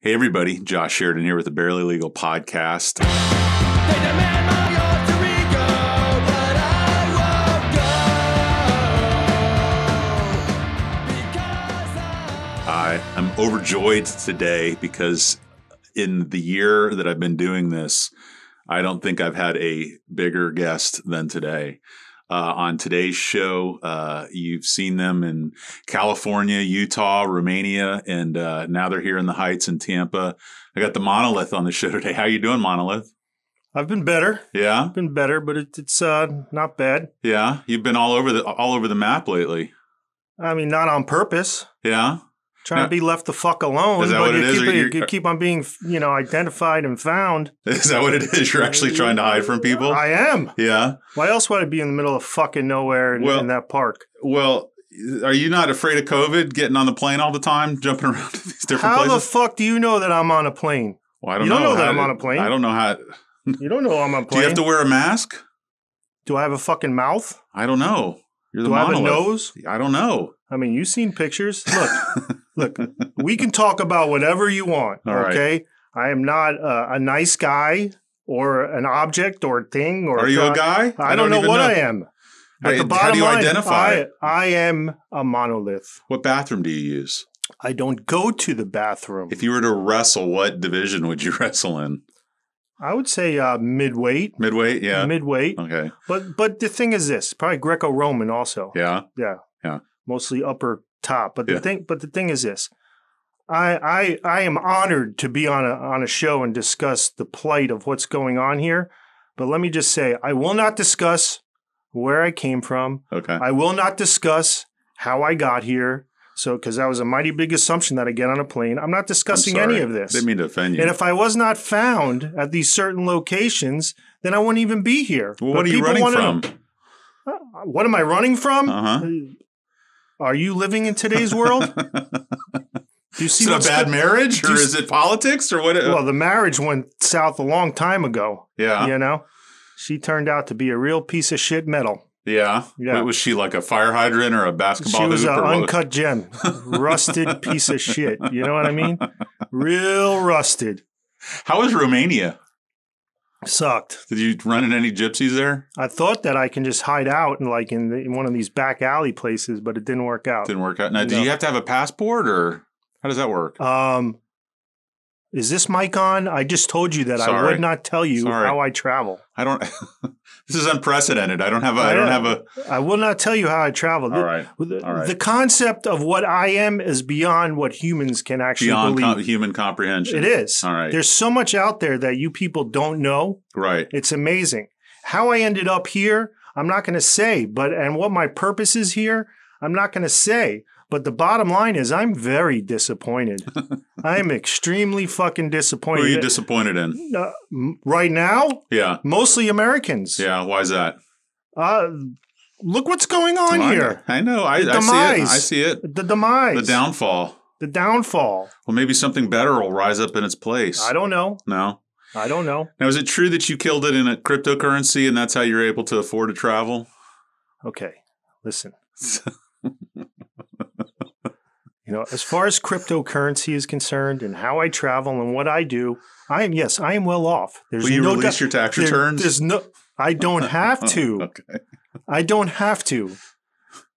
Hey, everybody. Josh Sheridan here with the Barely Legal podcast. They demand my alter ego, but I won't go because I I am overjoyed today because in the year that I've been doing this, I don't think I've had a bigger guest than today. Uh, on today's show, uh, you've seen them in California, Utah, Romania, and uh, now they're here in the Heights in Tampa. I got the Monolith on the show today. How are you doing, Monolith? I've been better. Yeah, I've been better, but it, it's uh not bad. yeah. You've been all over the all over the map lately. I mean, not on purpose. Yeah. Trying to be left the fuck alone. Is that but what you it is, Keep, you keep uh, on being, you know, identified and found. Is that what it is? You're actually trying to hide from people? I am. yeah. Why else would I be in the middle of fucking nowhere in, Well- in that park? Well, are you not afraid of COVID getting on the plane all the time, jumping around to these different places? How the fuck do you know that I'm on a plane? well, I don't know. you don't know that I'm on a plane. I don't know how. You don't know I'm on a Do you have to wear a mask? do I have a fucking mouth? I don't know. You're the Do I have a nose? I don't know. I mean, you've seen pictures. Look, look, we can talk about whatever you want. All right. okay, I am not uh, a nice guy or an object or thing or. Are you a guy? I, don't, know even what I am. Hey, the how do you line, identify? I, I am a monolith. What bathroom do you use? I don't go to the bathroom. If you were to wrestle, what division would you wrestle in? I would say uh, mid-weight. Midweight? Yeah. Mid-weight. okay. But but the thing is this, probably Greco-Roman also. Yeah. Yeah. Yeah. Mostly upper top. But the Yeah. thing but the thing is this. I I I am honored to be on a on a show and discuss the plight of what's going on here. But let me just say, I will not discuss where I came from. Okay. I will not discuss how I got here. So because that was a mighty big assumption that I get on a plane. I'm not I'm discussing any of this. Didn't mean to offend you. And if I was not found at these certain locations, then I wouldn't even be here. well, what are you running from? know- what am I running from? Uh huh. Are you living in today's world? Do you see Is it a bad marriage, or is it politics, or what? Well, the marriage went south a long time ago. yeah, You know, she turned out to be a real piece of shit metal. yeah. Yeah. What, was she like a fire hydrant or a basketball She was an uncut gem, rusted piece of shit. You know what I mean? Real rusted. How was Romania? Sucked. Did you run into any gypsies there? I thought that I can just hide out in like in, the, in one of these back alley places, but it didn't work out. Didn't work out. Now, do No. you have to have a passport, or how does that work? Um, is this mic on? I just told you that I would not tell you Sorry. how I travel. I don't. this is unprecedented. I don't have. A, I I don't have a. I will not tell you how I travel. All right. The, All right. the concept of what I am is beyond what humans can actually Beyond believe. com- human comprehension. it is. All right. There's so much out there that you people don't know. Right. It's amazing. How I ended up here, I'm not going to say, but and what my purpose is here, I'm not going to say. But the bottom line is I'm very disappointed. I am extremely fucking disappointed. Who are you disappointed in? Uh, right now, Yeah. mostly Americans. Yeah. Why is that? Uh, look what's going on I here. I know. I, I see it. I see it. The demise. The downfall. The downfall. Well, maybe something better will rise up in its place. I don't know. No. I don't know. Now, is it true that you killed it in a cryptocurrency and that's how you're able to afford to travel? Okay, listen. you know, as far as cryptocurrency is concerned and how I travel and what I do, I am yes, I am well off. There's Will you no release doubt- your tax there- returns? There's no. I don't have to. Oh, okay. I don't have to.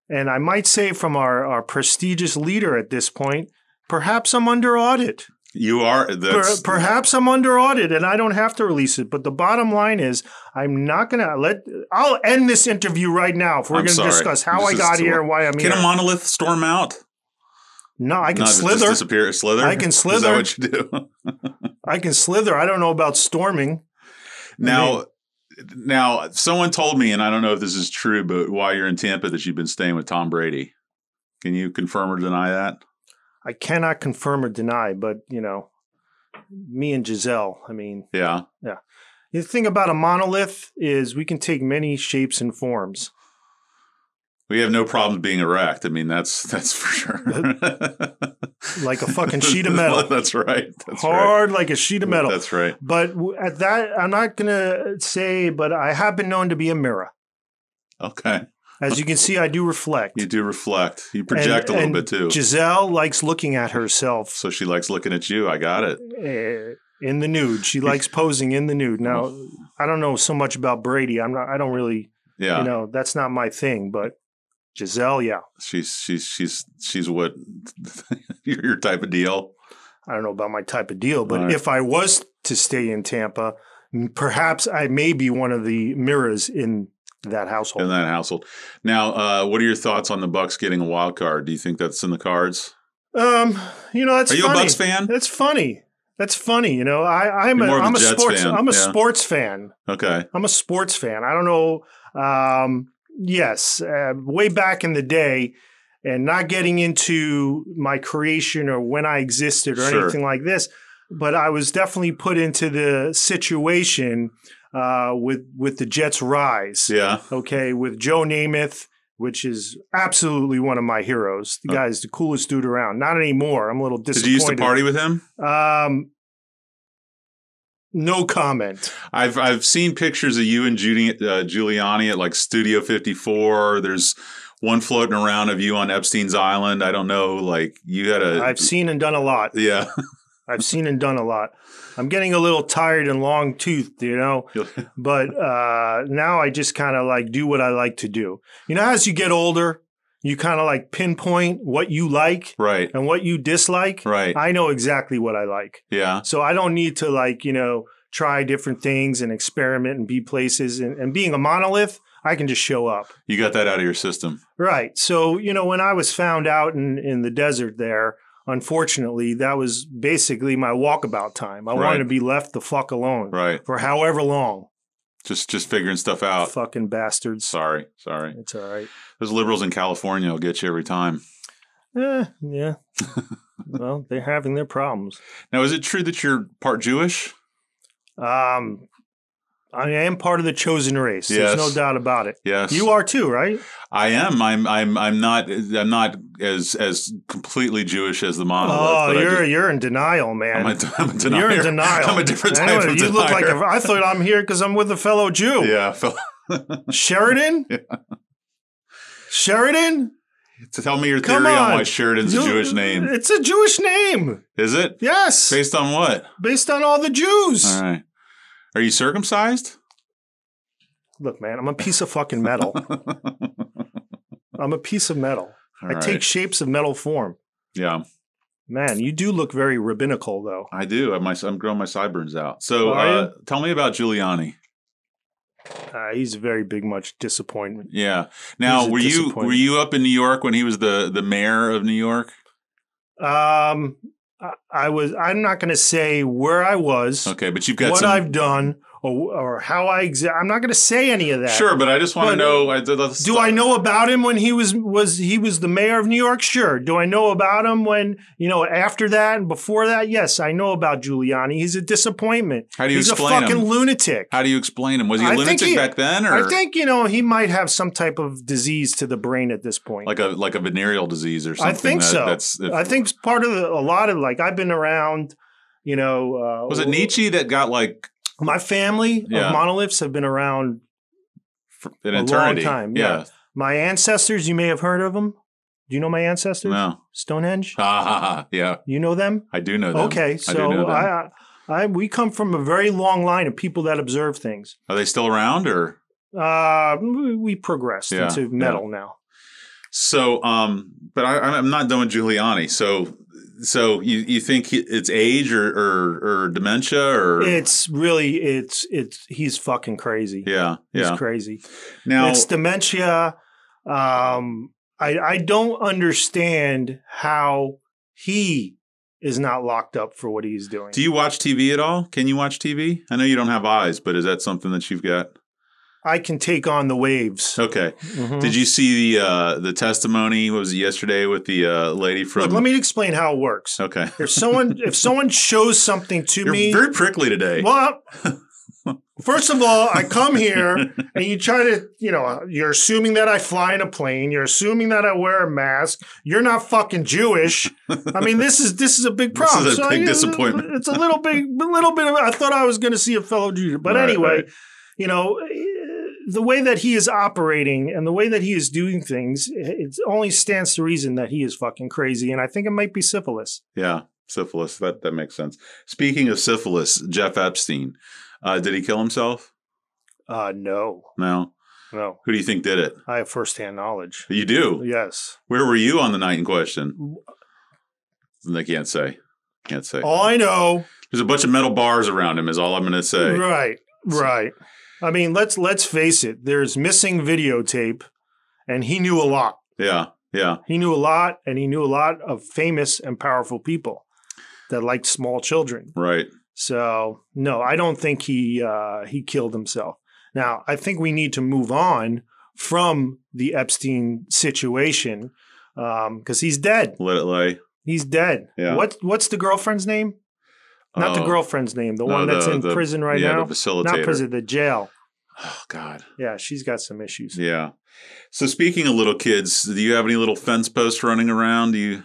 And I might say from our, our prestigious leader at this point, perhaps I'm under audit. You are. Per- perhaps I'm under audit and I don't have to release it. But the bottom line is, I'm not going to let. I'll end this interview right now if we're going to discuss how This I got here and why I'm can here. a monolith storm out? No, I can Not slither. disappear. Slither. I can slither. Is that what you do? I can slither. I don't know about storming. now, now, someone told me, and I don't know if this is true, but while you're in Tampa, that you've been staying with Tom Brady. Can you confirm or deny that? I cannot confirm or deny, but you know, me and Gisele. I mean, yeah, Yeah. the thing about a monolith is we can take many shapes and forms. We have no problems being erect. I mean, that's that's for sure. Like a fucking sheet of metal. that's right. That's right. Hard like a sheet of metal. That's right. But at that, I'm not gonna say, but I have been known to be a mirror. Okay. As you can see, I do reflect. You do reflect. You project a little bit too. Gisele likes looking at herself so she likes looking at you. I got it. uh, in the nude. She likes posing in the nude. Now, I don't know so much about Brady. I'm not. I don't really. Yeah. You know, that's not my thing. But Gisele, yeah, she's she's she's she's what your, type of deal. I don't know about my type of deal. But right. if I was to stay in Tampa, perhaps I may be one of the mirrors in that household. in that household. Now, uh, what are your thoughts on the Bucs getting a wild card? Do you think that's in the cards? Um, you know, that's Are you funny. a Bucs fan? That's funny. That's funny. You know, I, I'm You're a, more of a I'm a sports fan, I'm a yeah. sports fan. Okay. I'm a sports fan. I don't know. Um, yes, uh, way back in the day, and not getting into my creation or when I existed or Sure. anything like this, but I was definitely put into the situation uh, with with the Jets' rise. Yeah. Okay, with Joe Namath, which is absolutely one of my heroes. The Oh. guy's the coolest dude around. Not anymore. I'm a little disappointed. Did you used to party with him? Um, no comment. I've I've seen pictures of you and Rudy, uh, Giuliani at like Studio 54. There's one floating around of you on Epstein's Island. I don't know. Like you had a I've seen and done a lot. yeah. I've seen and done a lot. I'm getting a little tired and long toothed, you know, but uh, now I just kind of like do what I like to do. You know, as you get older, you kind of like pinpoint what you like right. and what you dislike. Right. I know exactly what I like. Yeah. So I don't need to like, you know, try different things and experiment and be places. And, and being a monolith, I can just show up. You got that out of your system. Right. So, you know, when I was found out in, in the desert there, unfortunately, that was basically my walkabout time. I Right. wanted to be left the fuck alone Right. for however long. Just just figuring stuff out. Fucking bastards. Sorry. Sorry. It's all right. Those liberals in California will get you every time. Eh, yeah. well, they're having their problems. Now, is it true that you're part Jewish? Um, I am part of the chosen race. Yes. There's no doubt about it. Yes. You are too, right? I am. I'm. I'm. I'm not. I'm not as as completely Jewish as the monolith. Oh, you're you're in denial, man. I'm a, I'm a denier. You're in denial. I'm a different type Anyway, of you denier. look like a, I thought I'm here because I'm with a fellow Jew. yeah. Sheridan. Sheridan. to tell me your Come theory on. on. why Sheridan's a Jewish name. It's a Jewish name. Is it Yes, based on what? based on all the Jews. All right. Are you circumcised? Look, man, I'm a piece of fucking metal. I'm a piece of metal. All I right. take shapes of metal form. Yeah, Man, you do look very rabbinical, though. I do. I'm, my, I'm growing my sideburns out. So, uh, tell me about Giuliani. Uh, he's a very big, much disappointment. Yeah. Now, were you were you up in New York when he was the the mayor of New York? Um, I, was. I'm not going to say where I was, Okay, but you've got what some. I've done, or, or how I. Exa- I'm not going to say any of that. Sure, but I just want to know. I, Do I know about him when he was was he was the mayor of New York? Sure. Do I know about him when you know after that and before that? Yes, I know about Giuliani. He's a disappointment. How do you He's explain a fucking him? lunatic. How do you explain him? Was he a I lunatic he- back then, or I think you know he might have some type of disease to the brain at this point. like a like a venereal disease or something? I think that, so. That's if- I think it's part of the, a lot of like I've been around. You know, uh, was it Nietzsche that got like My family Yeah. of monoliths have been around for an A long time, Yeah. My ancestors, you may have heard of them. Do you know my ancestors? No. Stonehenge. Ha. Yeah. You know them? I do know them. Okay, so know them. I, I, I, we come from a very long line of people that observe things. Are they still around or? Uh, we progressed Yeah, into metal now. So, um, but I, I'm not done with Giuliani. So, so you, you think it's age or, or, or dementia or? It's really it's it's he's fucking crazy. yeah. He's Yeah. crazy. Now, it's dementia. Um, I I don't understand how he is not locked up for what he's doing. do you watch TV at all? Can you watch TV? I know you don't have eyes, but is that something that you've got? I can take on the waves. Okay. Mhm. Did you see the uh, the testimony? What was it yesterday with the uh, lady from? Look, let me explain how it works. Okay. If someone if someone shows something to You're me, very prickly today. well, first of all, I come here and you try to, you know, you're assuming that I fly in a plane. You're assuming that I wear a mask. You're not fucking Jewish. I mean, this is this is a big This problem. is a big I- disappointment. It's a little big, a little bit of. I thought I was going to see a fellow Jew, but Right, anyway, right. you know, the way that he is operating and the way that he is doing things, it only stands to reason that he is fucking crazy. And I think it might be syphilis. Yeah, syphilis. That that makes sense. Speaking of syphilis, Jeff Epstein, uh, did he kill himself? Uh, no, No. no. Who do you think did it? I have firsthand knowledge. You do. Yes. Where were you on the night in question? They can't say. Can't say. All I know There's a bunch of metal bars around him. Is all I'm going to say. Right, right. I mean, let's let's face it. There's missing videotape, and he knew a lot. Yeah. Yeah. He knew a lot, and he knew a lot of famous and powerful people that liked small children. Right. So no, I don't think he uh, he killed himself. Now, I think we need to move on from the Epstein situation because he's dead. Let it lay. He's dead. Yeah. What what's the girlfriend's name? Not the Oh, girlfriend's name. The no, one that's the- in the- prison right yeah, now. The facilitator. Not prison, the jail. Oh God. Yeah, she's got some issues. Yeah. So speaking of little kids, do you have any little fence posts running around? Do you?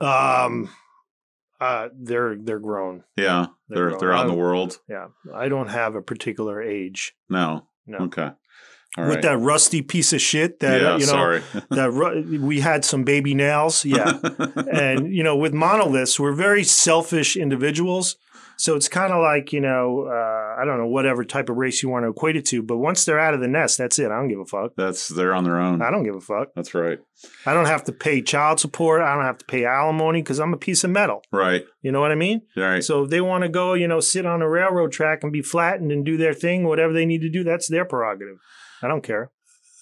Um, uh, they're they're grown. Yeah. They're They're they're out in the world. Yeah, I don't have a particular age. No. No, Okay. All with right. that rusty piece of shit that yeah. uh, you know that ru- we had some baby nails. Yeah, and you know with monoliths, we're very selfish individuals. So it's kind of like you know uh, I don't know whatever type of race you want to equate it to, but once they're out of the nest, that's it. I don't give a fuck. That's they're on their own. I don't give a fuck. That's right. I don't have to pay child support. I don't have to pay alimony because I'm a piece of metal. Right. You know what I mean? right So if they want to go, you know, sit on a railroad track and be flattened and do their thing, whatever they need to do, that's their prerogative. I don't care.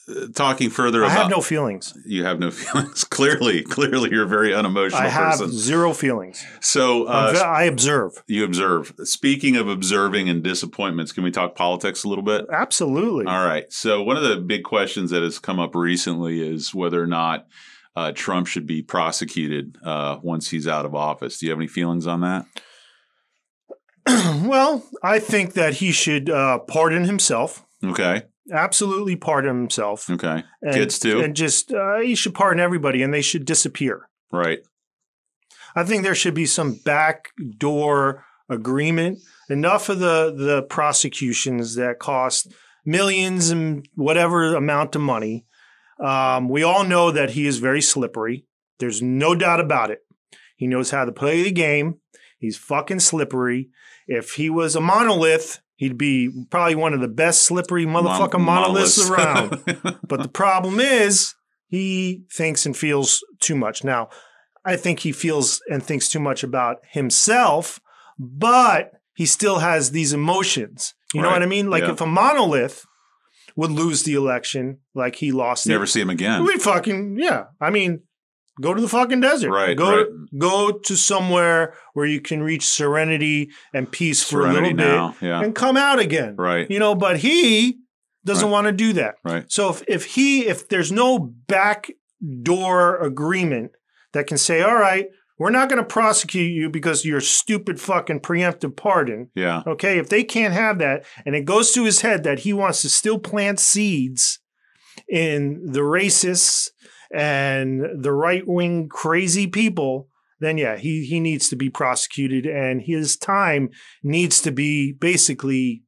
Uh, Talking further I about have no feelings. you have no feelings. clearly, clearly, you're a very unemotional I have person. zero feelings. So uh, I observe. you observe. Speaking of observing and disappointments, can we talk politics a little bit? Absolutely. All right. So one of the big questions that has come up recently is whether or not uh, Trump should be prosecuted uh, once he's out of office. Do you have any feelings on that? well, I think that he should uh, pardon himself. Okay. Absolutely pardon himself. Okay. And, Kids too? And just, uh, he should pardon everybody and they should disappear. Right. I think there should be some backdoor agreement. Enough of the the prosecutions that cost millions and whatever amount of money. Um, we all know that he is very slippery. There's no doubt about it. He knows how to play the game. He's fucking slippery. If he was a monolith, he'd be probably one of the best slippery motherfucking Mon- monoliths around. But the problem is he thinks and feels too much. Now, I think he feels and thinks too much about himself, but he still has these emotions. You know what I mean? Like Yeah. if a monolith would lose the election, like he lost Never it, see him again. we fucking yeah. I mean, go to the fucking desert. Right, Go right. go to somewhere where you can reach serenity and peace for a little now. bit Yeah. and come out again. Right. You know, but he doesn't Right. want to do that. Right. So if, if he if there's no back door agreement that can say, all right, we're not going to prosecute you because your stupid fucking preemptive pardon. Yeah. Okay, if they can't have that, and it goes to his head that he wants to still plant seeds in the racists and the right wing crazy people, then yeah, he he needs to be prosecuted, and his time needs to be basically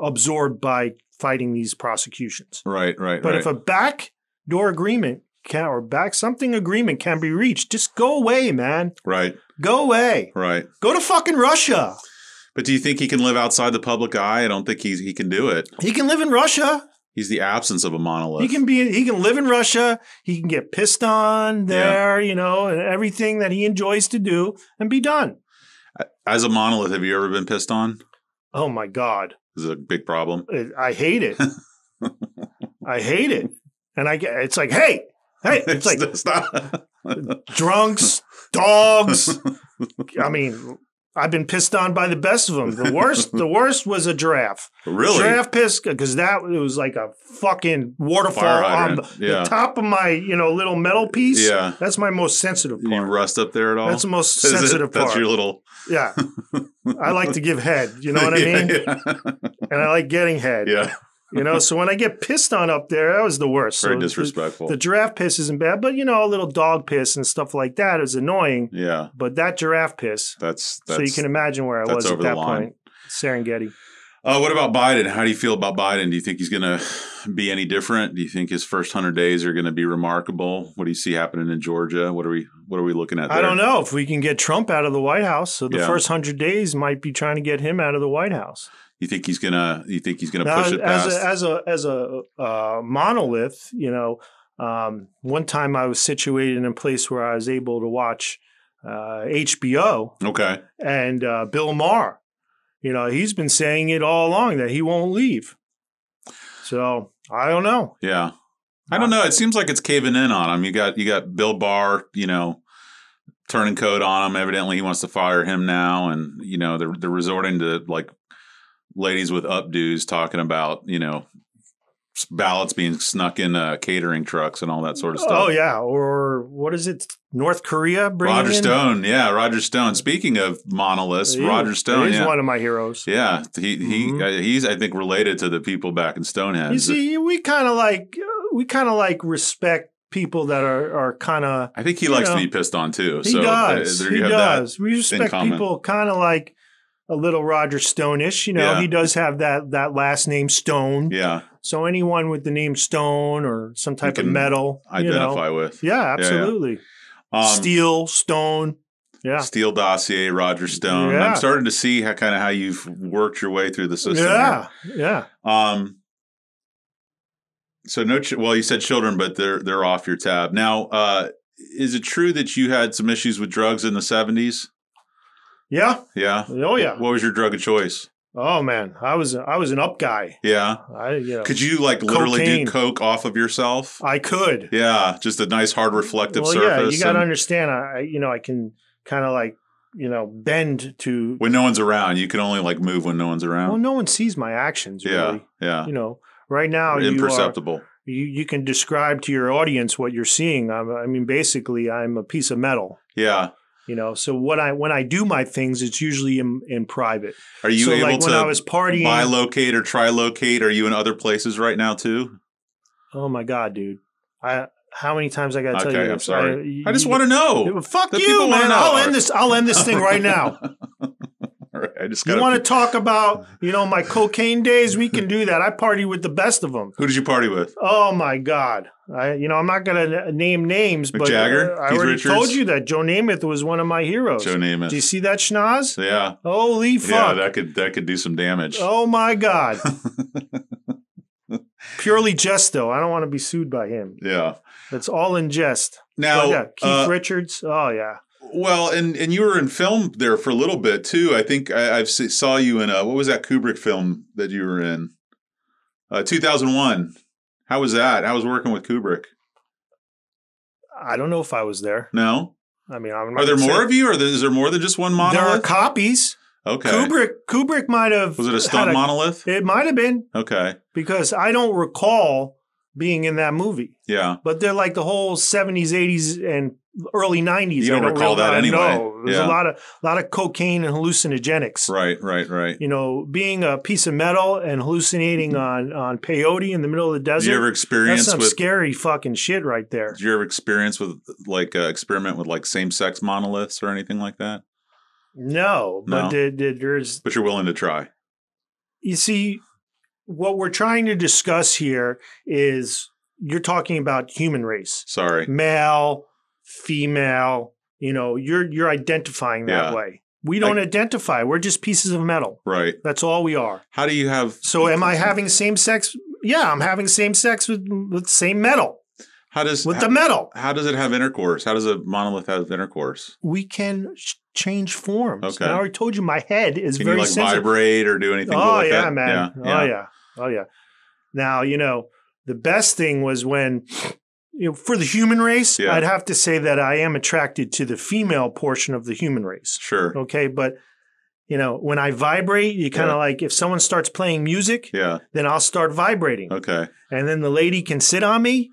absorbed by fighting these prosecutions. Right. Right. But right. if a backdoor agreement can or back something agreement can be reached, just go away, man. right. Go away. Right. Go to fucking Russia. But do you think he can live outside the public eye? I don't think he's he can do it. He can live in Russia. He's the absence of a monolith. He can be. He can live in Russia. He can get pissed on there, you know, and everything that he enjoys to do, and be done. As a monolith, have you ever been pissed on? Oh my god, this Is a big problem? I hate it. I hate it, and I get. It's like, hey, hey, it's like It's drunks, dogs. I mean, I've been pissed on by the best of them. The worst, the worst was a giraffe. really. Giraffe piss because that it was like a fucking waterfall on the, yeah. the top of my you know little metal piece. Yeah. that's my most sensitive You part. rust up there at all? That's the most Is it- sensitive That's your little. yeah, I like to give head. You know what I mean? Yeah. And I like getting head. yeah. You know, so when I get pissed on up there, that was the worst. Very So disrespectful. The, the giraffe piss isn't bad, but you know, a little dog piss and stuff like that is annoying. yeah. But that giraffe piss, That's that's. so you can imagine where I was at that line. point. Serengeti. Uh, what about Biden? How do you feel about Biden? Do you think he's going to be any different? Do you think his first hundred days are going to be remarkable? What do you see happening in Georgia? What are we What are we looking at? There? I don't know if we can get Trump out of the White House. So the Yeah. first hundred days might be trying to get him out of the White House. You think he's gonna? You think he's gonna Now, push it as past? a as a as a uh, monolith, you know, um, one time I was situated in a place where I was able to watch uh, HBO okay. and uh, Bill Maher. You know, he's been saying it all along that he won't leave. So I don't know. Yeah. I don't know. It seems like it's caving in on him. You got you got Bill Barr, you know, turning code on him. Evidently, he wants to fire him now, and you know they're they're resorting to like ladies with updos talking about you know ballots being snuck in uh, catering trucks and all that sort of stuff. Oh yeah, or what is it? North Korea bringing Roger in? Stone, yeah, Roger Stone. Speaking of monoliths, He- Roger Stone, He's yeah, one of my heroes. yeah, he he Mhm. uh, he's I think related to the people back in Stonehenge. You see, we kind of like we kind of like respect people that are are kind of. I think he likes know, to be pissed on too. He so uh, does. he you have that. does. We respect people kind of like a little Roger Stone-ish. You know, Yeah. he does have that that last name Stone. Yeah, So anyone with the name Stone or some type of metal, you know. identify with. Yeah, yeah. absolutely. Um, Steel, Stone. Yeah. Steele dossier, Roger Stone. Yeah. I'm starting to see how kind of how you've worked your way through the system. Yeah. Yeah. Um. So no, ch- well, you said children, but they're they're off your tab now. Uh, is it true that you had some issues with drugs in the 70s? Yeah. Yeah. Oh yeah. What was your drug of choice? Oh man, I was I was an up guy. Yeah. I you know, Could you like literally Cocaine. do coke off of yourself? I could. Yeah, just a nice hard reflective well, surface. yeah, you got to and- understand. I you know I can kind of like you know bend to. when no one's around, you can only like move when no one's around. Well, no one sees my actions. yeah, Really. yeah. You know, right now you are Imperceptible. you you can describe to your audience what you're seeing. I'm, I mean, basically, I'm a piece of metal. Yeah. You know, so what I when I do my things, it's usually in, in private. Are you so able like to when I was partying, bilocate or try locate Are you in other places right now too? oh my god, dude! I how many times I got to tell Okay, you? I'm this? sorry. I, I just want to know. Fuck The you, man! I'll end this. I'll end this thing right now. Right, I just You want to talk about, you know, my cocaine days? We can do that. I party with the best of them. Who did you party with? Oh my God! I, you know, I'm not going to name names, Mick but Jagger? uh, I Keith already Richards? told you that Joe Namath was one of my heroes. Joe Namath. Do you see that schnoz? yeah, Holy yeah. fuck! That could that could do some damage. oh my God! Purely jest, though. I don't want to be sued by him. Yeah. It's all in jest. Now, But yeah, Keith uh, Richards. Oh yeah. Well, and and you were in film there for a little bit too. I think I, I've se- saw you in a what was that Kubrick film that you were in? Uh, 2001. How was that? How was working with Kubrick? I don't know if I was there. No. I mean, I'm Are there more of you, or is there more than just one monolith? There are copies. okay. Kubrick. Kubrick might have. Was it a stunt monolith? It might have been. Okay. because I don't recall being in that movie. Yeah. But they're like the whole seventies, eighties, and early nineties. You don't recall that anyway. No, there's Yeah. a lot of lot of cocaine and hallucinogenics. Right. Right. Right. You know, being a piece of metal and hallucinating on on peyote in the middle of the Did desert. you ever that's experience some with? scary fucking shit right there. Did you ever experience with like uh, experiment with like same sex monoliths or anything like that? No, but No. there- there- there's But you're willing to try. you see what we're trying to discuss here is you're talking about human race. Sorry. male, female, you know, you're you're identifying that Yeah. way. We don't identify. We're just pieces of metal. Right. That's all we are. How do you have? So am I having same sex? Yeah, I'm having same sex with with same metal. How does With how, the metal. how does it have intercourse? How does a monolith have intercourse? We can sh- change forms. Okay. And I already told you my head is Can very you like sensitive. vibrate or do anything? Oh like yeah, that? man. Oh yeah. Oh yeah. Now, you know, the best thing was when you know, for the human race, Yeah. I'd have to say that I am attracted to the female portion of the human race. Sure. Okay, but you know, when I vibrate, you kind of Yeah. like if someone starts playing music, Yeah. then I'll start vibrating. Okay. And then the lady can sit on me.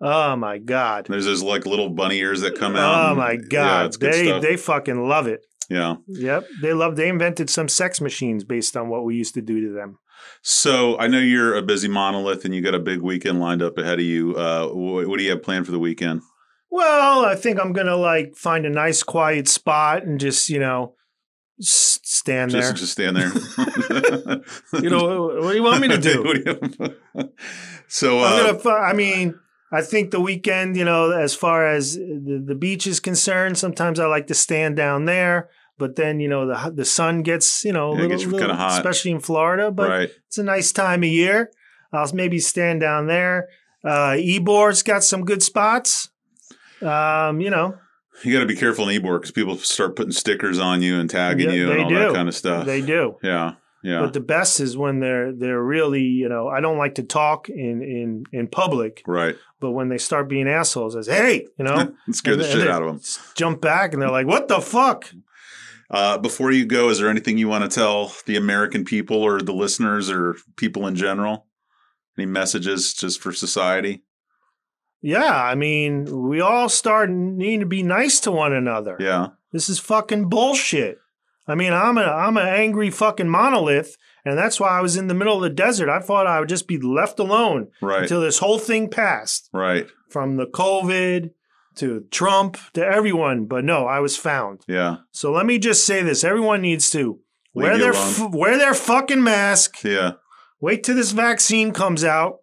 Oh my god. There's those like little bunny ears that come oh out. Oh my god. good they stuff. they fucking love it. yeah. Yep. They love they invented some sex machines based on what we used to do to them. So I know you're a busy monolith and you got a big weekend lined up ahead of you. Uh, wh- what do you have planned for the weekend? Well, I think I'm gonna like find a nice quiet spot and just, you know, S- stand Just there. just stand there. you know, what do you want me to do? So uh, I'm gonna. I mean, I think the weekend, you know, as far as the, the beach is concerned, sometimes I like to stand down there. But then, you know, the the sun gets, you know, a Yeah, little, little- kinda hot. especially in Florida. But right. it's a nice time of year. I'll maybe stand down there. Uh, Ybor's got some good spots. Um, you know, You got to be careful in Ebor because people start putting stickers on you and tagging Yeah, you and all that kind of stuff. they do. yeah, yeah, But the best is when they're they're really, you know, I don't like to talk in in in public, right. but when they start being assholes, I say, hey, you know, Scare the shit out of them. Jump back, and they're like, "What the fuck?" Uh, before you go, is there anything you want to tell the American people or the listeners or people in general? Any messages just for society? Yeah, I mean, we all start needing to be nice to one another. Yeah, This is fucking bullshit. I mean, I'm a I'm an angry fucking monolith, and that's why I was in the middle of the desert. I thought I would just be left alone right, until this whole thing passed, right. from the COVID to Trump to everyone. But no, I was found. Yeah, So let me just say this: everyone needs to Leave wear their f- wear their fucking mask. yeah. Wait till this vaccine comes out.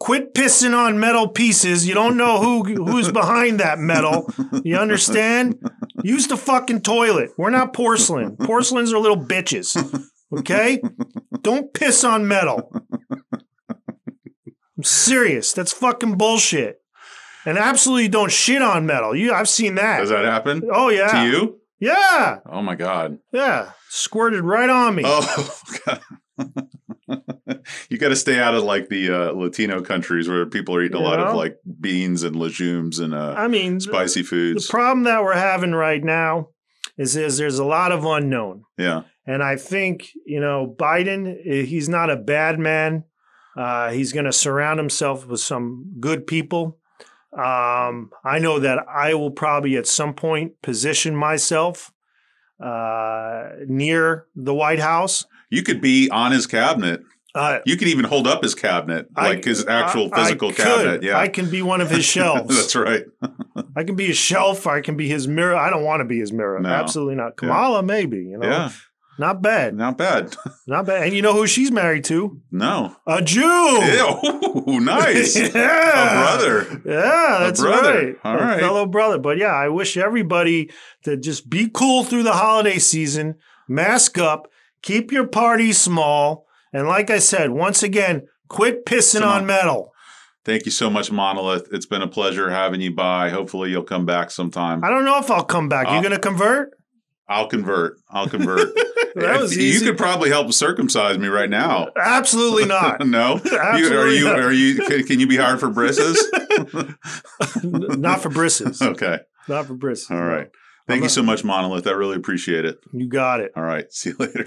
Quit pissing on metal pieces. You don't know who who's behind that metal. You understand? Use the fucking toilet. We're not porcelain. Porcelains are little bitches. Okay? Don't piss on metal. I'm serious. That's fucking bullshit. And absolutely don't shit on metal. You I've seen that. Does that happen oh yeah. to you? Yeah. Oh my god. Yeah. Squirted right on me. Oh, God. you got to stay out of like the uh, Latino countries where people are eating a lot of like beans and legumes and uh, I mean, spicy foods. the problem that we're having right now is, is there's a lot of unknown. yeah, And I think, you know, Biden, eh, he's not a bad man. Uh, he's going to surround himself with some good people. Um, I know that I will probably at some point position myself uh, near the White House. you could be on his cabinet. Uh, You could even hold up his cabinet, I- like his actual I- I physical could. cabinet. Yeah, I can be one of his shelves. that's right. I can be his shelf. Or I can be his mirror. I don't want to be his mirror. No. Absolutely not. Kamala, maybe. You know, Yeah, not bad. not bad. Not bad. And you know who she's married to? No, A Jew. Ew, nice. yeah. A brother. Yeah, that's brother. right. All a right. fellow brother. But yeah, I wish everybody to just be cool through the holiday season, mask up, keep your party small, and like I said, once again, quit pissing on on. metal. Thank you so much, Monolith. It's been a pleasure having you by. Hopefully, you'll come back sometime. I don't know if I'll come back. Uh, you gonna convert? I'll convert. I'll convert. That If- was you could probably help circumcise me right now. Absolutely not. no, You- are you? not. Are you? Can, can you be hired for brisses? not for brisses. okay. Not for brisses. All right. Thank I'm you a- so much, Monolith. I really appreciate it. You got it. All right. See you later.